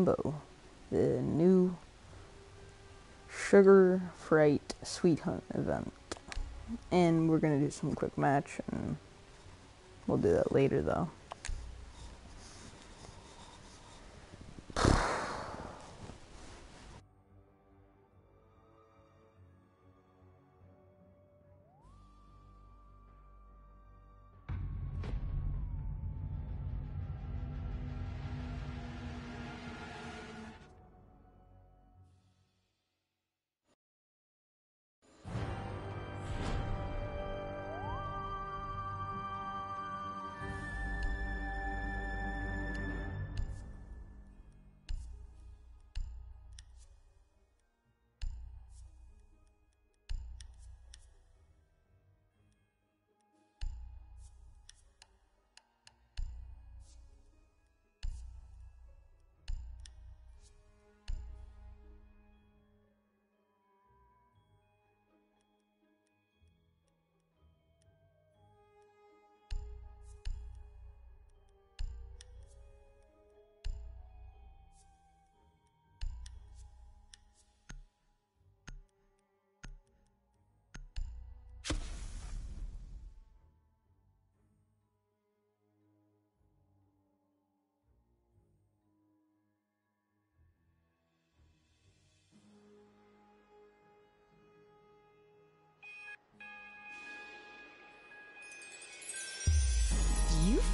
Rainbow, the new Sugar Fright Sweet Hunt event. And we're gonna do some quick match, and we'll do that later though.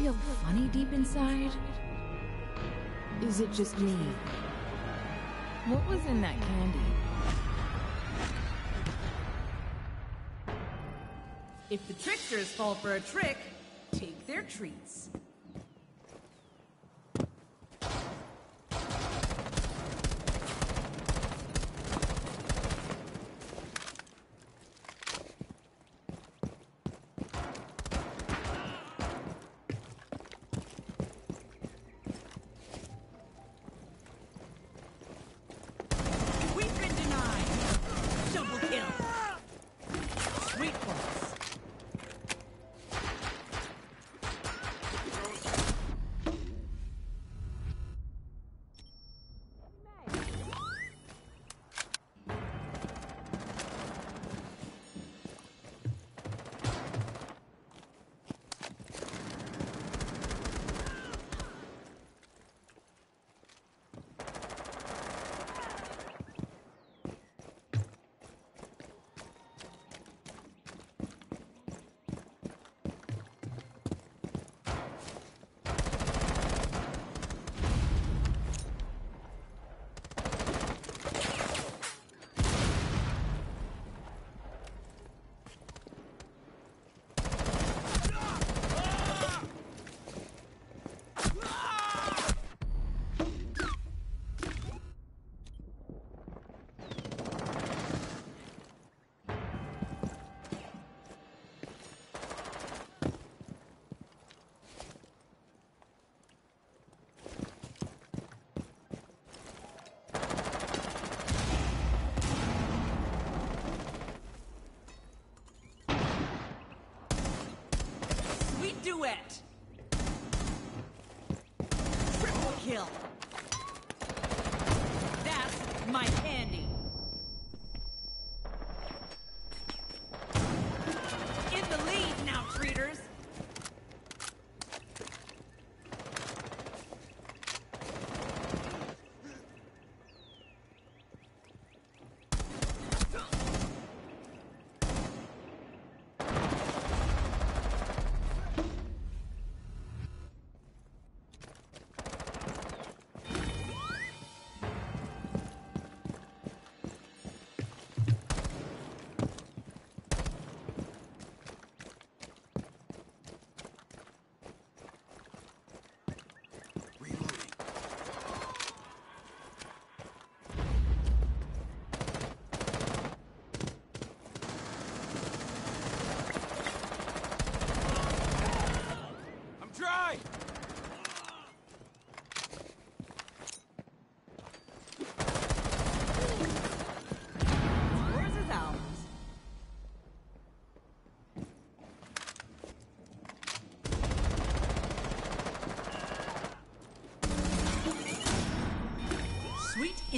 Feel funny deep inside? Is it just me? What was in that candy? If the tricksters fall for a trick, take their treats.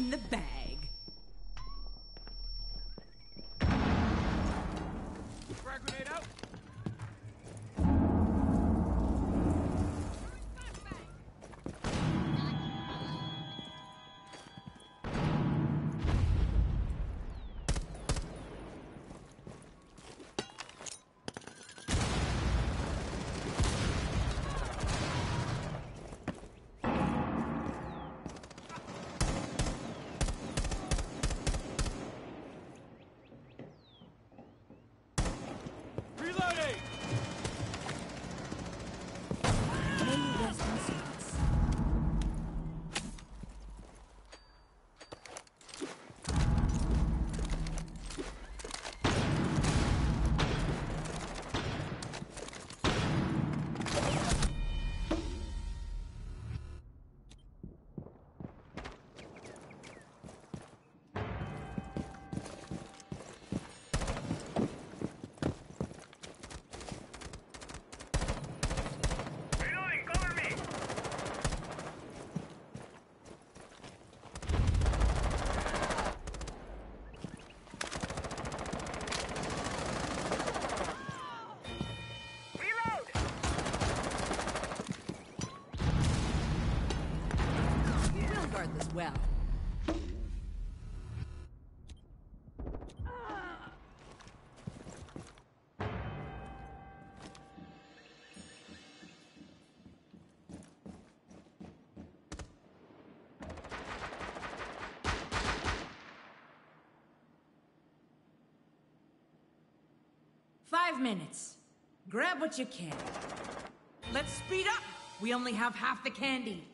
In the bag. Reloading! Well. Five minutes. Grab what you can. Let's speed up. We only have half the candy.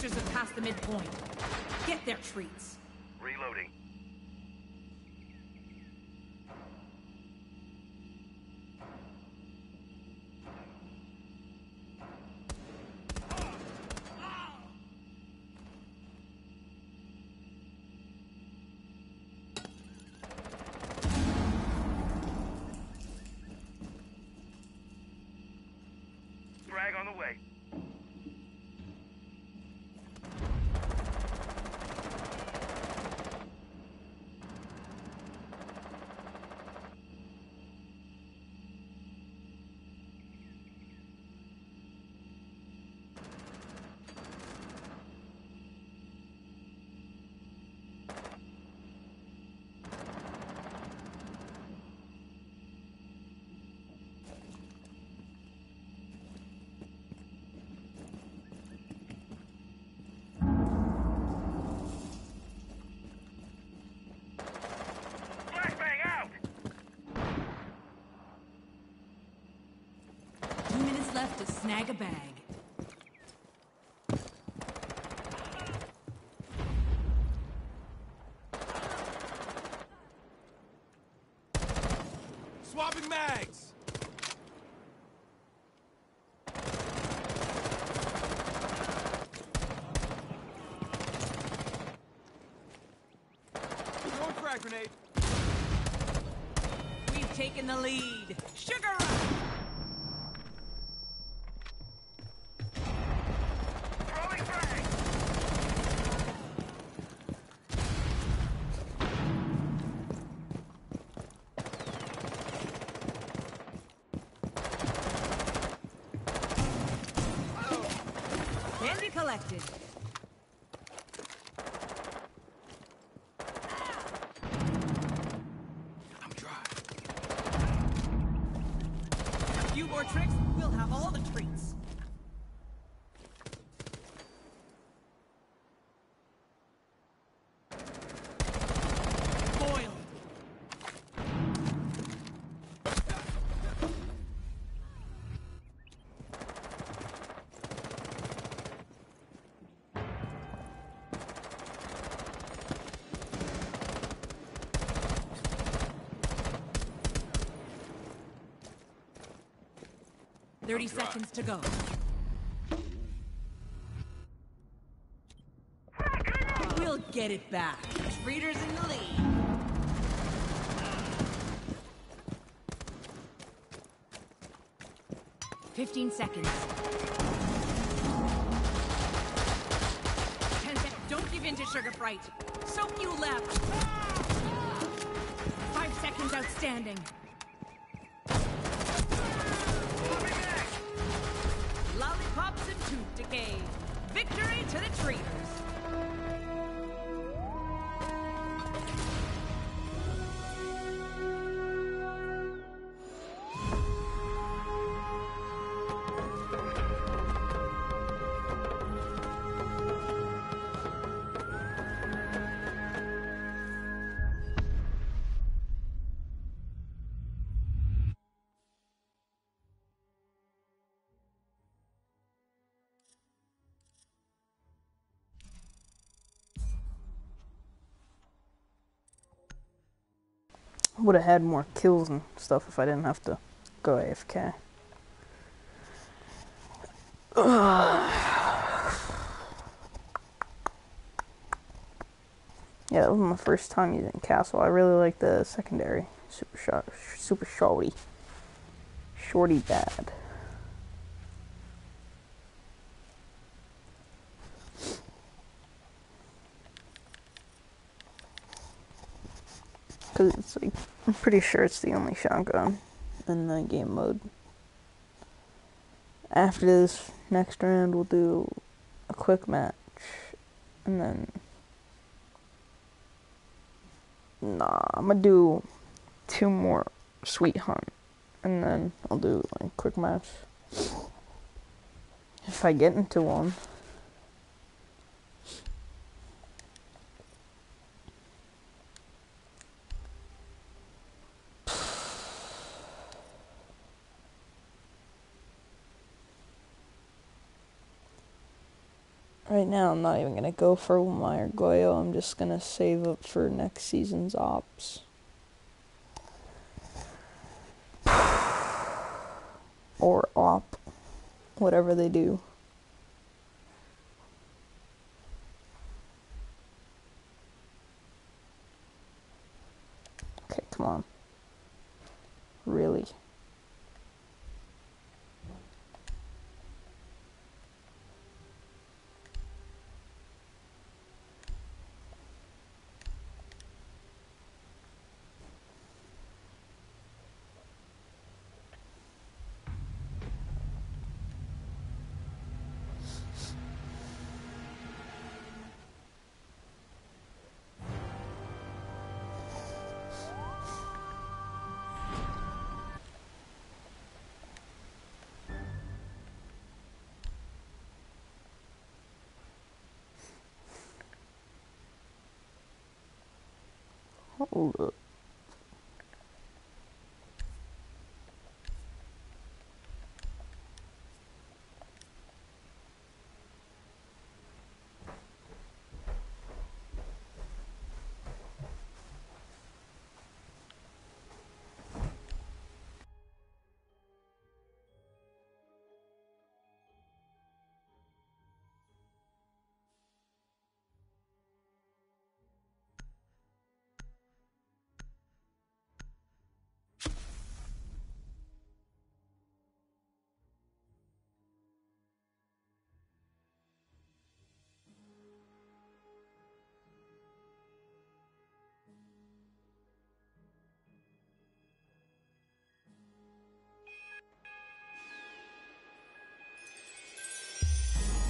Tricksters have passed the midpoint. Get their treats. Reloading. Frag on the way. have to snag a bag. Swapping mags! Throwing frag grenade. We've taken the lead. Candy 30 seconds to go. We'll get it back. Reader's in the lead. Fifteen seconds. Ten seconds. Don't give in to Sugar Fright. So few left. Five seconds outstanding. Victory to the treaters. Would have had more kills and stuff if I didn't have to go AFK. Yeah, that was my first time using Castle. I really like the secondary. Super shot, super shorty. Shorty bad. Cause it's like, I'm pretty sure it's the only shotgun in the game mode. After this next round, we'll do a quick match, and then nah, I'm gonna do two more sweet hunt, and then I'll do like quick match. If I get into one. Right now, I'm not even gonna go for Meyer Goyo. I'm just gonna save up for next season's ops. Or op. Whatever they do. Hold uh,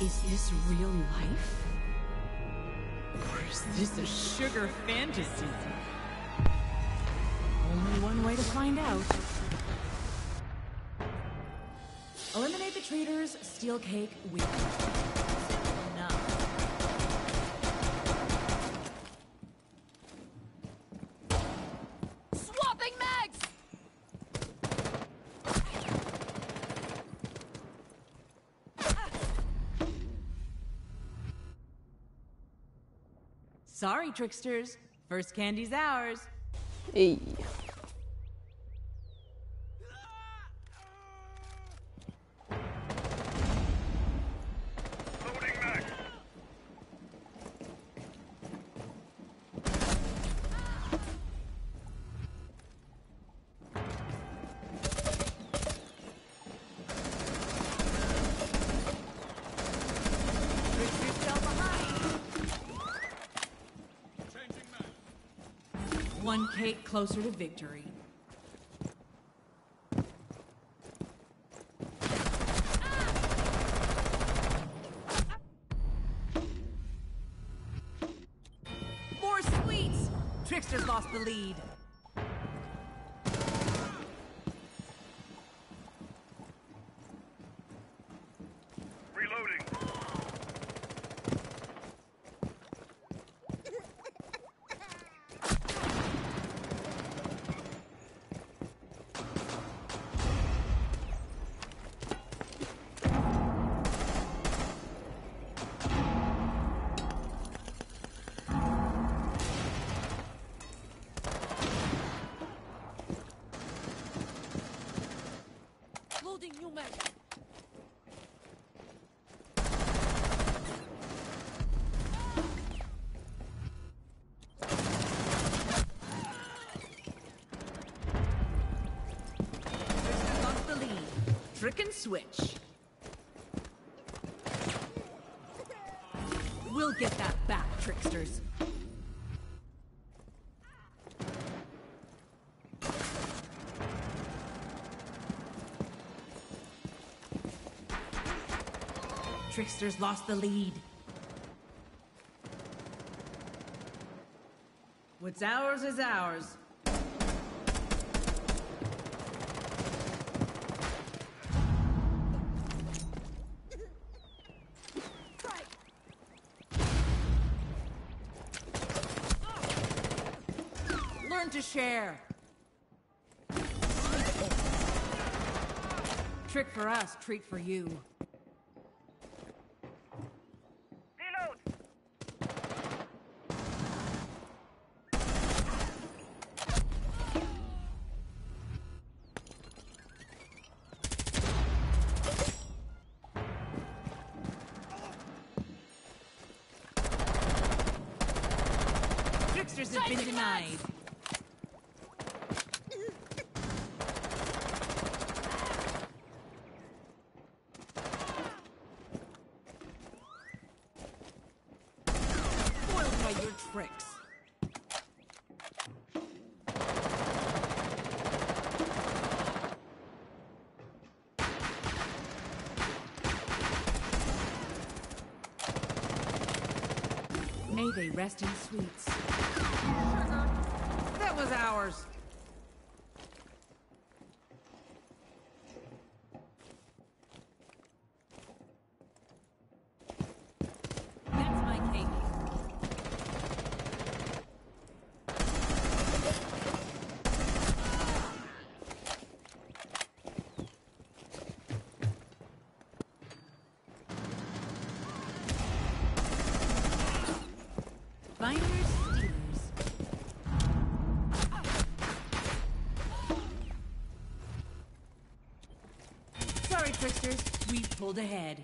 Is this real life? Or is this a sugar fantasy? Only one way to find out. Eliminate the traitors, steal cake, win. Sorry, tricksters. First candy's ours. Hey. Cake closer to victory. More sweets! Tricksters lost the lead. Reloading. Loading new mag. Tricksters lost the lead. Trick and switch. We'll get that back, tricksters. Tricksters lost the lead. What's ours is ours. To share. Trick for us, treat for you. Reload. Tricksters have been denied. Foiled by your tricks. May they rest in sweets. That was ours. That's my cake. Finders, stealers. Sorry, tricksters. We pulled ahead.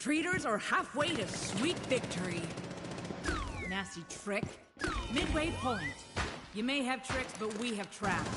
Treaters are halfway to sweet victory. Nasty trick. Midway point. You may have tricks, but we have traps.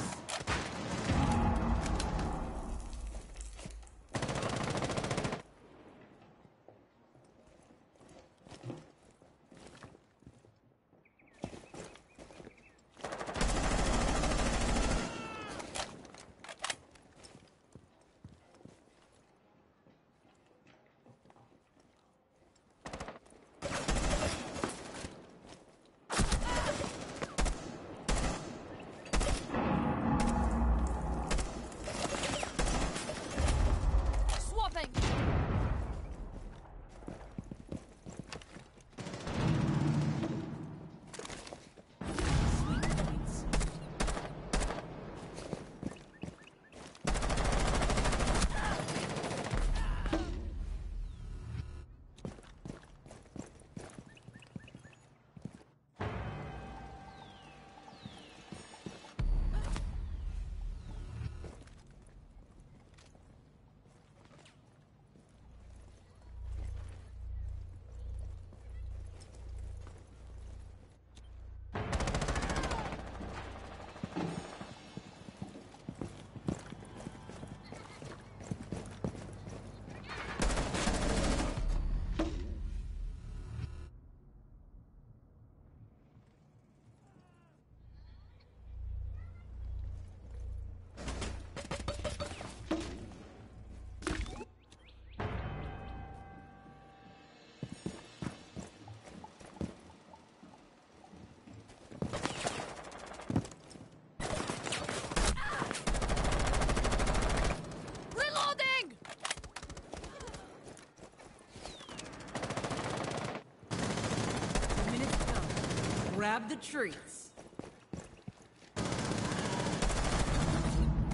Grab the treats.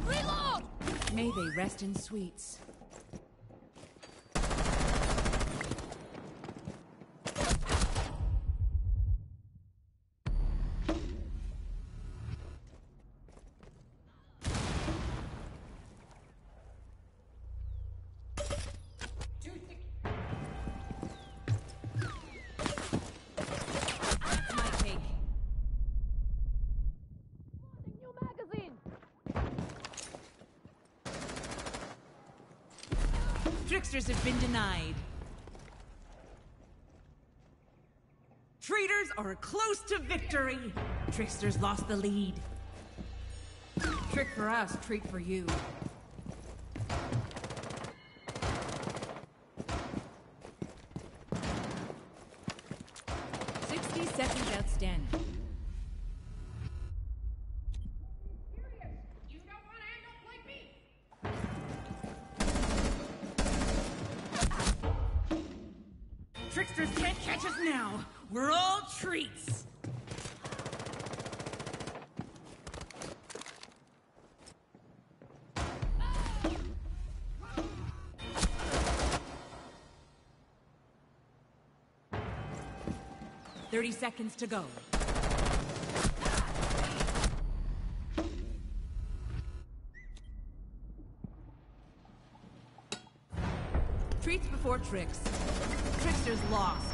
Reload! May they rest in sweets. Tricksters have been denied. Treaters are close to victory. Tricksters lost the lead. Trick for us, treat for you. Tricksters can't catch us now. We're all treats. Thirty seconds to go. Treats before tricks. Tricksters lost.